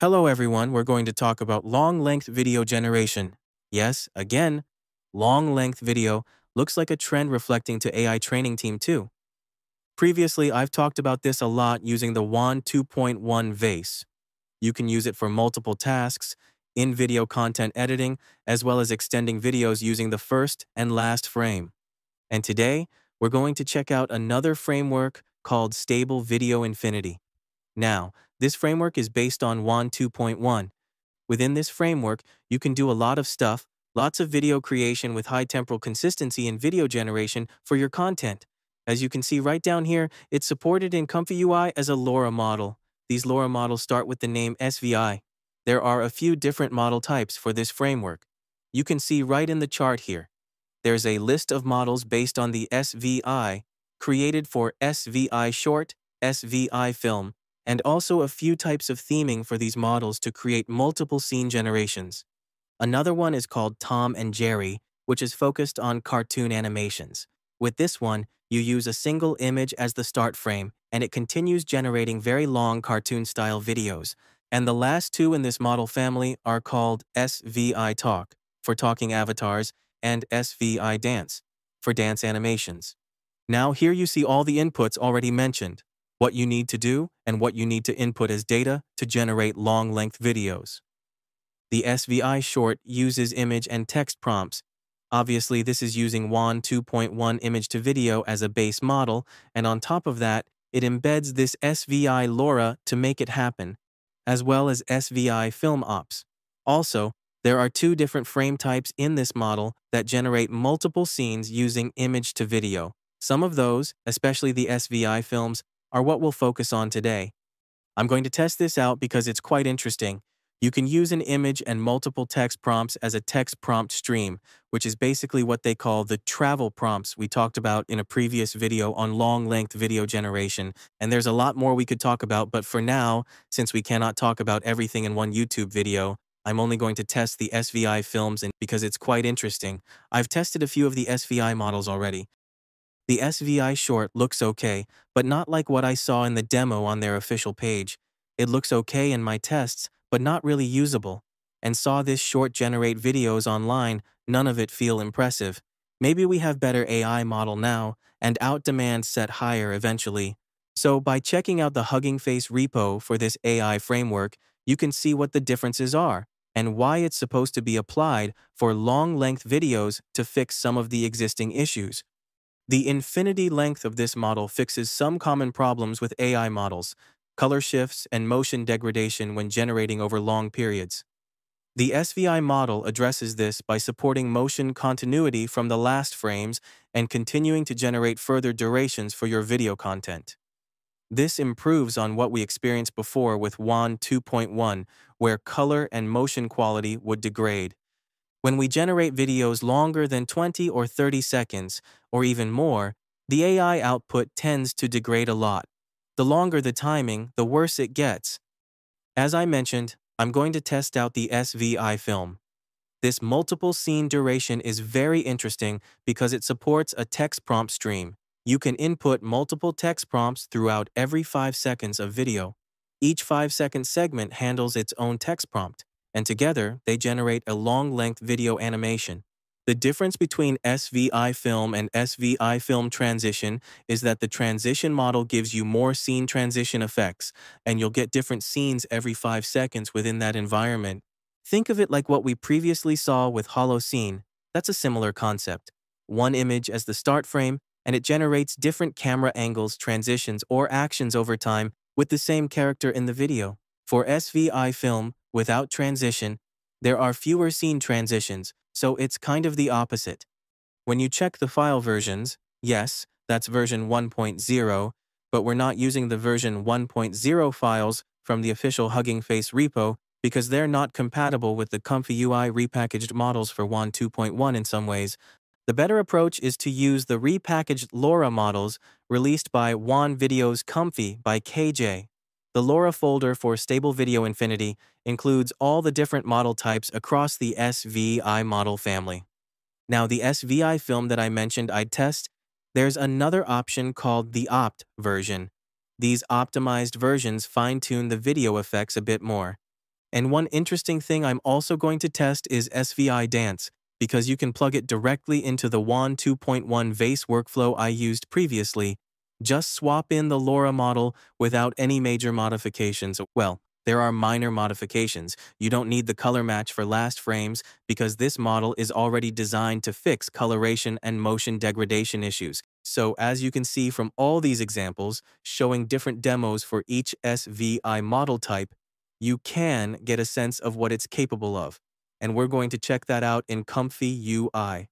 Hello everyone, we're going to talk about long-length video generation. Yes, again, long-length video looks like a trend reflecting to AI training team too. Previously, I've talked about this a lot using the WAN 2.1 VACE. You can use it for multiple tasks, in-video content editing, as well as extending videos using the first and last frame. And today, we're going to check out another framework called Stable Video Infinity. Now, this framework is based on WAN 2.1. Within this framework, you can do a lot of stuff, lots of video creation with high temporal consistency and video generation for your content. As you can see right down here, it's supported in Comfy UI as a LoRa model. These LoRa models start with the name SVI. There are a few different model types for this framework. You can see right in the chart here. There's a list of models based on the SVI created for SVI short, SVI film, and also a few types of theming for these models to create multiple scene generations. Another one is called Tom and Jerry, which is focused on cartoon animations. With this one, you use a single image as the start frame, and it continues generating very long cartoon-style videos. And the last two in this model family are called SVI Talk, for talking avatars, and SVI Dance, for dance animations. Now here you see all the inputs already mentioned what you need to do, and what you need to input as data to generate long-length videos. The SVI short uses image and text prompts. Obviously, this is using WAN 2.1 image to video as a base model, and on top of that, it embeds this SVI LoRa to make it happen, as well as SVI film ops. Also, there are two different frame types in this model that generate multiple scenes using image to video. Some of those, especially the SVI films, are what we'll focus on today. I'm going to test this out because it's quite interesting. You can use an image and multiple text prompts as a text prompt stream, which is basically what they call the travel prompts we talked about in a previous video on long-length video generation. And there's a lot more we could talk about, but for now, since we cannot talk about everything in one YouTube video, I'm only going to test the SVI films and because it's quite interesting. I've tested a few of the SVI models already, the SVI short looks okay, but not like what I saw in the demo on their official page. It looks okay in my tests, but not really usable. And saw this short generate videos online, none of it feel impressive. Maybe we have better AI model now, and out demand set higher eventually. So by checking out the Hugging Face repo for this AI framework, you can see what the differences are and why it's supposed to be applied for long-length videos to fix some of the existing issues. The infinity length of this model fixes some common problems with AI models, color shifts, and motion degradation when generating over long periods. The SVI model addresses this by supporting motion continuity from the last frames and continuing to generate further durations for your video content. This improves on what we experienced before with WAN 2.1, where color and motion quality would degrade. When we generate videos longer than 20 or 30 seconds, or even more, the AI output tends to degrade a lot. The longer the timing, the worse it gets. As I mentioned, I'm going to test out the SVI film. This multiple scene duration is very interesting because it supports a text prompt stream. You can input multiple text prompts throughout every 5 seconds of video. Each 5 second segment handles its own text prompt and together they generate a long-length video animation. The difference between SVI film and SVI film transition is that the transition model gives you more scene transition effects, and you'll get different scenes every 5 seconds within that environment. Think of it like what we previously saw with Hollow HoloCine. That's a similar concept. One image as the start frame, and it generates different camera angles, transitions, or actions over time with the same character in the video. For SVI film, Without transition, there are fewer scene transitions, so it's kind of the opposite. When you check the file versions, yes, that's version 1.0, but we're not using the version 1.0 files from the official Hugging Face repo because they're not compatible with the Comfy UI repackaged models for WAN 2.1 in some ways. The better approach is to use the repackaged LoRa models released by WAN Videos Comfy by KJ. The LoRa folder for Stable Video Infinity includes all the different model types across the SVI model family. Now, the SVI film that I mentioned I'd test, there's another option called the opt version. These optimized versions fine-tune the video effects a bit more. And one interesting thing I'm also going to test is SVI Dance, because you can plug it directly into the WAN 2.1 VACE workflow I used previously. Just swap in the LoRa model without any major modifications. Well, there are minor modifications. You don't need the color match for last frames because this model is already designed to fix coloration and motion degradation issues. So as you can see from all these examples showing different demos for each SVI model type, you can get a sense of what it's capable of. And we're going to check that out in Comfy UI.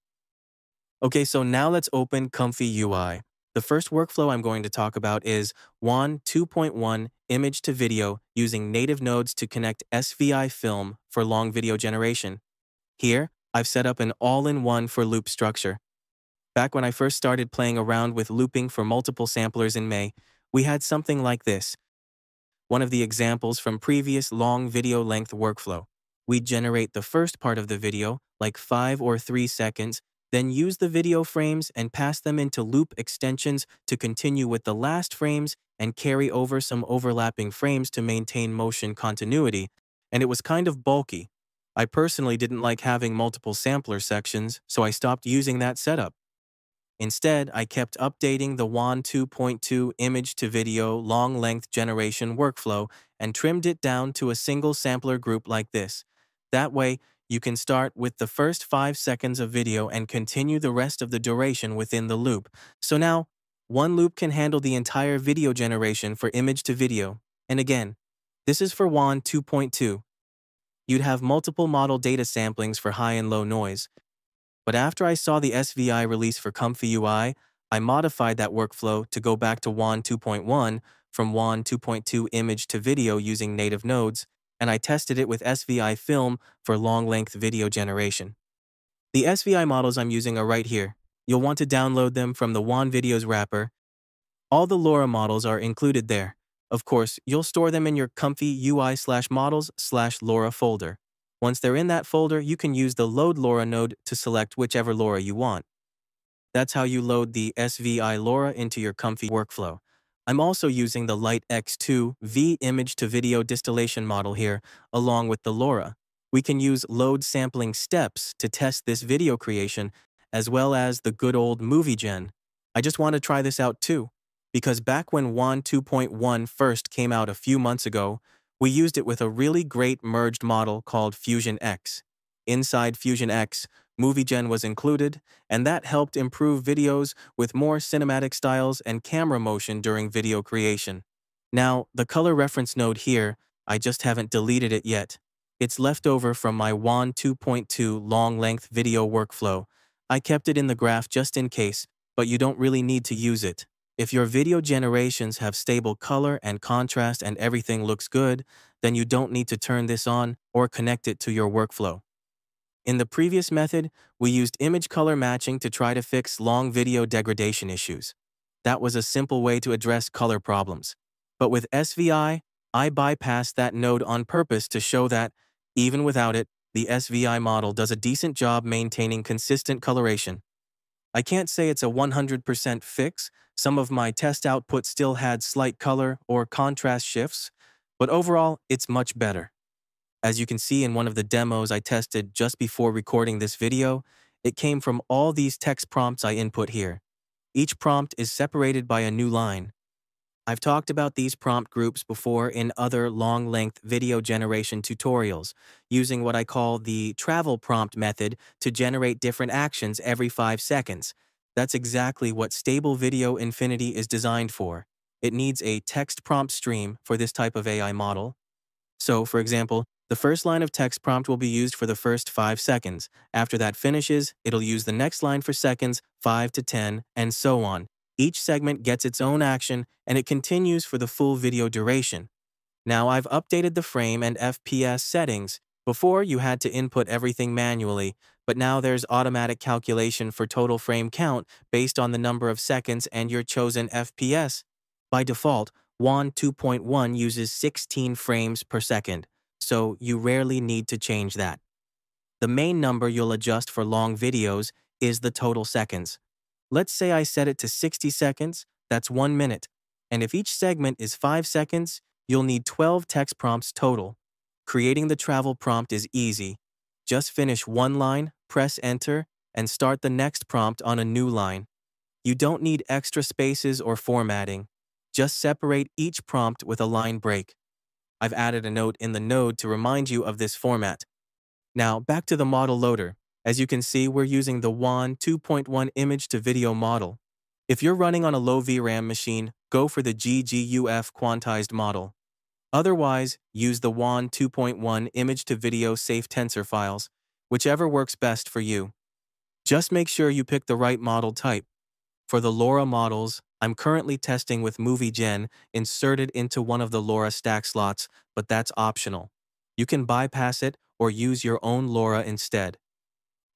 Okay, so now let's open Comfy UI. The first workflow I'm going to talk about is WAN 2.1 image to video using native nodes to connect SVI film for long video generation. Here, I've set up an all-in-one for loop structure. Back when I first started playing around with looping for multiple samplers in May, we had something like this. One of the examples from previous long video length workflow. We generate the first part of the video, like 5 or 3 seconds, then use the video frames and pass them into loop extensions to continue with the last frames and carry over some overlapping frames to maintain motion continuity, and it was kind of bulky. I personally didn't like having multiple sampler sections, so I stopped using that setup. Instead, I kept updating the WAN 2.2 image to video long length generation workflow and trimmed it down to a single sampler group like this. That way, you can start with the first 5 seconds of video and continue the rest of the duration within the loop. So now, one loop can handle the entire video generation for image to video. And again, this is for WAN 2.2. You'd have multiple model data samplings for high and low noise, but after I saw the SVI release for Comfy UI, I modified that workflow to go back to WAN 2.1 from WAN 2.2 image to video using native nodes, and I tested it with SVI Film for long-length video generation. The SVI models I'm using are right here. You'll want to download them from the WAN Videos wrapper. All the LoRa models are included there. Of course, you'll store them in your Comfy UI slash models slash LoRa folder. Once they're in that folder, you can use the Load LoRa node to select whichever LoRa you want. That's how you load the SVI LoRa into your Comfy workflow. I'm also using the Light X2 V image to video distillation model here, along with the LoRa. We can use load sampling steps to test this video creation, as well as the good old MoviiGen. I just want to try this out too, because back when WAN 2.1 first came out a few months ago, we used it with a really great merged model called Fusion X. Inside Fusion X, MoviiGen was included, and that helped improve videos with more cinematic styles and camera motion during video creation. Now, the color reference node here, I just haven't deleted it yet. It's left over from my WAN 2.2 long-length video workflow. I kept it in the graph just in case, but you don't really need to use it. If your video generations have stable color and contrast and everything looks good, then you don't need to turn this on or connect it to your workflow. In the previous method, we used image color matching to try to fix long video degradation issues. That was a simple way to address color problems. But with SVI, I bypassed that node on purpose to show that, even without it, the SVI model does a decent job maintaining consistent coloration. I can't say it's a 100% fix, some of my test output still had slight color or contrast shifts, but overall, it's much better. As you can see in one of the demos I tested just before recording this video, it came from all these text prompts I input here. Each prompt is separated by a new line. I've talked about these prompt groups before in other long-length video generation tutorials, using what I call the travel prompt method to generate different actions every 5 seconds, that's exactly what Stable Video Infinity is designed for. It needs a text prompt stream for this type of AI model. So, for example, the first line of text prompt will be used for the first 5 seconds. After that finishes, it'll use the next line for seconds 5 to 10, and so on. Each segment gets its own action, and it continues for the full video duration. Now I've updated the frame and FPS settings. Before, you had to input everything manually, but now there's automatic calculation for total frame count based on the number of seconds and your chosen FPS. By default, WAN 2.1 uses 16 frames per second, so you rarely need to change that. The main number you'll adjust for long videos is the total seconds. Let's say I set it to 60 seconds, that's one minute, and if each segment is 5 seconds, you'll need 12 text prompts total. Creating the travel prompt is easy. Just finish one line, press enter, and start the next prompt on a new line. You don't need extra spaces or formatting. Just separate each prompt with a line break. I've added a note in the node to remind you of this format. Now, back to the model loader. As you can see, we're using the WAN 2.1 image to video model. If you're running on a low VRAM machine, go for the GGUF quantized model. Otherwise, use the WAN 2.1 image to video safe tensor files, whichever works best for you. Just make sure you pick the right model type. For the LoRa models, I'm currently testing with MoviiGen inserted into one of the LoRa stack slots, but that's optional. You can bypass it or use your own LoRa instead.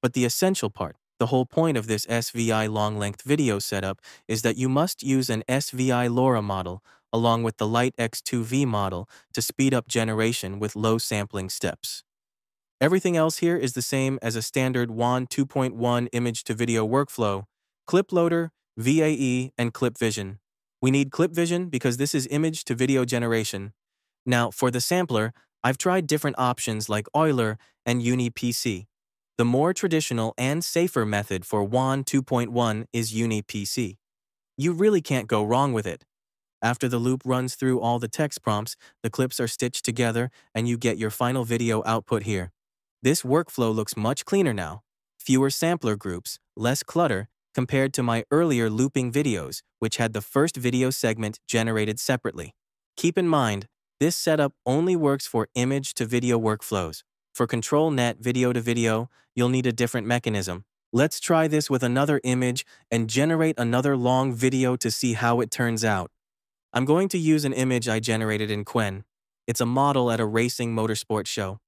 But the essential part, the whole point of this SVI long-length video setup is that you must use an SVI LoRa model along with the Light X2V model to speed up generation with low sampling steps. Everything else here is the same as a standard WAN 2.1 image to video workflow, clip loader, VAE, and Clip Vision. We need Clip Vision because this is image to video generation. Now, for the sampler, I've tried different options like Euler and UniPC. The more traditional and safer method for WAN 2.1 is UniPC. You really can't go wrong with it. After the loop runs through all the text prompts, the clips are stitched together and you get your final video output here. This workflow looks much cleaner now. Fewer sampler groups, less clutter, compared to my earlier looping videos, which had the first video segment generated separately. Keep in mind, this setup only works for image to video workflows. For control net video to video, you'll need a different mechanism. Let's try this with another image and generate another long video to see how it turns out. I'm going to use an image I generated in Qwen. It's a model at a racing motorsport show.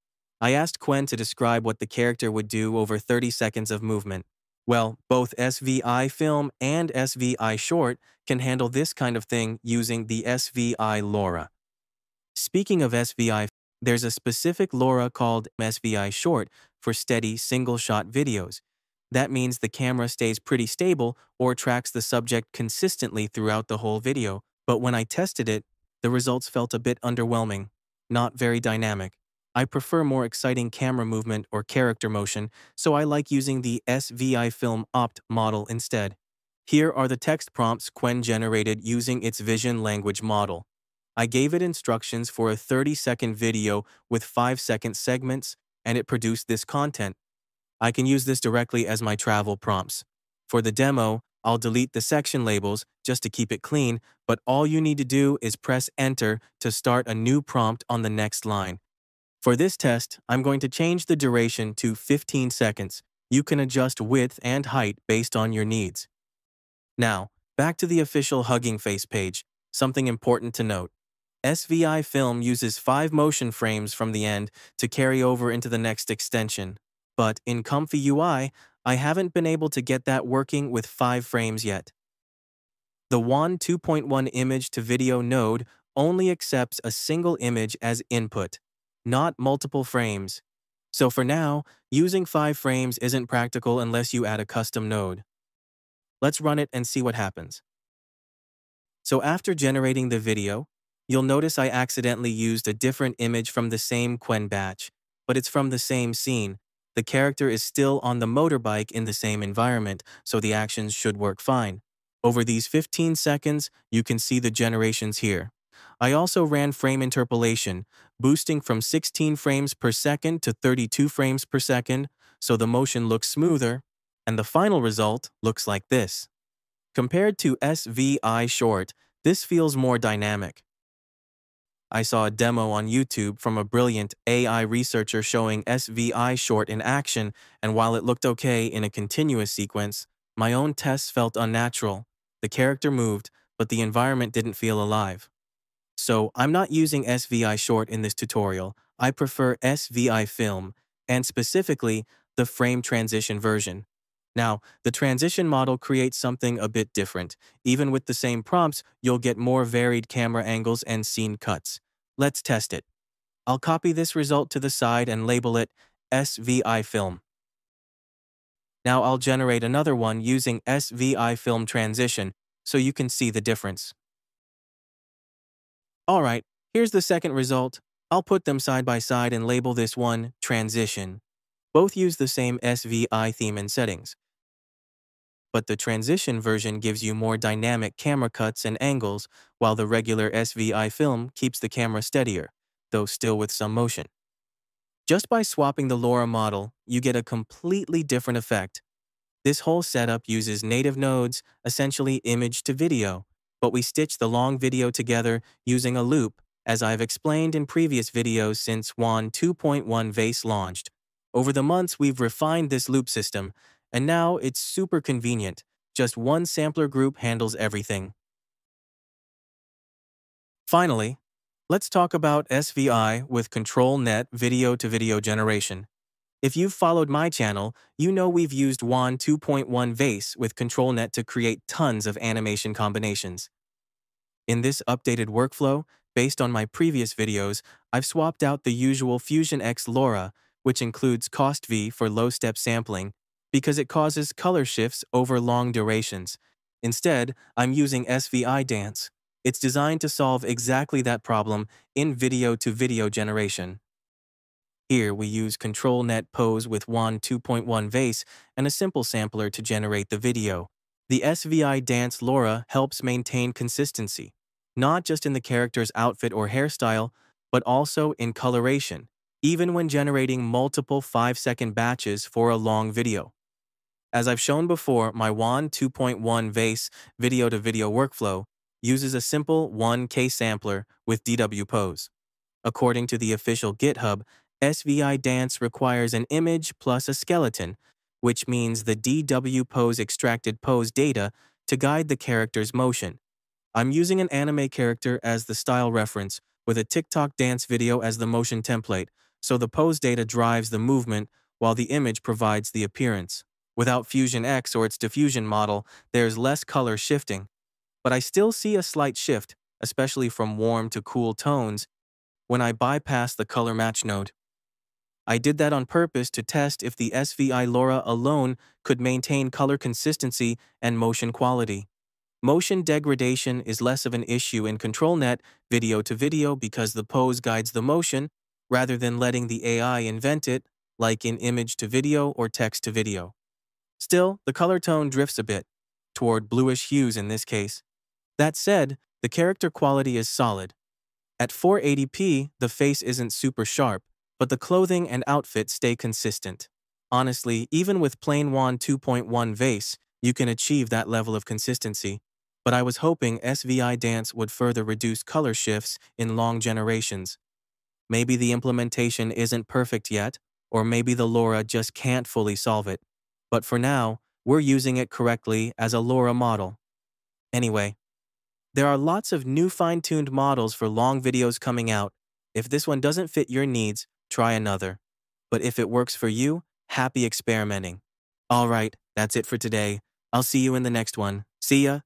I asked Qwen to describe what the character would do over 30 seconds of movement. Well, both SVI Film and SVI Short can handle this kind of thing using the SVI LoRa. Speaking of SVI, there's a specific LoRa called SVI Short for steady single-shot videos. That means the camera stays pretty stable or tracks the subject consistently throughout the whole video, but when I tested it, the results felt a bit underwhelming, not very dynamic. I prefer more exciting camera movement or character motion, so I like using the SVI Film Opt model instead. Here are the text prompts Qwen generated using its vision language model. I gave it instructions for a 30-second video with 5-second segments, and it produced this content. I can use this directly as my travel prompts. For the demo, I'll delete the section labels just to keep it clean, but all you need to do is press Enter to start a new prompt on the next line. For this test, I'm going to change the duration to 15 seconds. You can adjust width and height based on your needs. Now, back to the official Hugging Face page, something important to note. SVI Film uses five motion frames from the end to carry over into the next extension. But in Comfy UI, I haven't been able to get that working with five frames yet. The WAN 2.1 image to video node only accepts a single image as input, not multiple frames. So for now, using 5 frames isn't practical unless you add a custom node. Let's run it and see what happens. So after generating the video, you'll notice I accidentally used a different image from the same Qwen batch, but it's from the same scene. The character is still on the motorbike in the same environment, so the actions should work fine. Over these 15 seconds, you can see the generations here. I also ran frame interpolation, boosting from 16 frames per second to 32 frames per second, so the motion looks smoother, and the final result looks like this. Compared to SVI Short, this feels more dynamic. I saw a demo on YouTube from a brilliant AI researcher showing SVI Short in action, and while it looked okay in a continuous sequence, my own tests felt unnatural. The character moved, but the environment didn't feel alive. So I'm not using SVI Short in this tutorial. I prefer SVI Film, and specifically, the frame transition version. Now, the transition model creates something a bit different. Even with the same prompts, you'll get more varied camera angles and scene cuts. Let's test it. I'll copy this result to the side and label it SVI Film. Now I'll generate another one using SVI Film Transition so you can see the difference. Alright, here's the second result. I'll put them side by side and label this one Transition. Both use the same SVI theme and settings. But the transition version gives you more dynamic camera cuts and angles, while the regular SVI film keeps the camera steadier, though still with some motion. Just by swapping the LoRa model, you get a completely different effect. This whole setup uses native nodes, essentially image to video, but we stitch the long video together using a loop, as I've explained in previous videos since WAN 2.1 VACE launched. Over the months, we've refined this loop system, and now it's super convenient. Just one sampler group handles everything. Finally, Let's talk about SVI with ControlNet video-to-video generation. If you've followed my channel, you know we've used WAN 2.1 VACE with ControlNet to create tons of animation combinations. In this updated workflow, based on my previous videos, I've swapped out the usual Fusion X LoRa, which includes CausVid for low-step sampling, because it causes color shifts over long durations. Instead, I'm using SVI Dance, it's designed to solve exactly that problem in video-to-video -video generation. Here, we use ControlNet Pose with WAN 2.1 VACE and a simple sampler to generate the video. The SVI Dance LoRa helps maintain consistency, not just in the character's outfit or hairstyle, but also in coloration, even when generating multiple 5-second batches for a long video. As I've shown before, my WAN 2.1 VACE video-to-video -video workflow uses a simple 1K sampler with DW Pose. According to the official GitHub, SVI Dance requires an image plus a skeleton, which means the DW Pose extracted pose data to guide the character's motion. I'm using an anime character as the style reference, with a TikTok dance video as the motion template, so the pose data drives the movement while the image provides the appearance. Without Fusion X or its diffusion model, there's less color shifting, but I still see a slight shift, especially from warm to cool tones, when I bypass the color match node. I did that on purpose to test if the SVI LoRa alone could maintain color consistency and motion quality. Motion degradation is less of an issue in ControlNet video to video because the pose guides the motion rather than letting the AI invent it, like in image to video or text to video. Still, the color tone drifts a bit, toward bluish hues in this case. That said, the character quality is solid. At 480p, the face isn't super sharp, but the clothing and outfit stay consistent. Honestly, even with plain WAN 2.1 VACE, you can achieve that level of consistency. But I was hoping SVI Dance would further reduce color shifts in long generations. Maybe the implementation isn't perfect yet, or maybe the LoRa just can't fully solve it. But for now, we're using it correctly as a LoRa model. Anyway, there are lots of new fine-tuned models for long videos coming out. If this one doesn't fit your needs, try another. But if it works for you, happy experimenting. All right, that's it for today. I'll see you in the next one. See ya.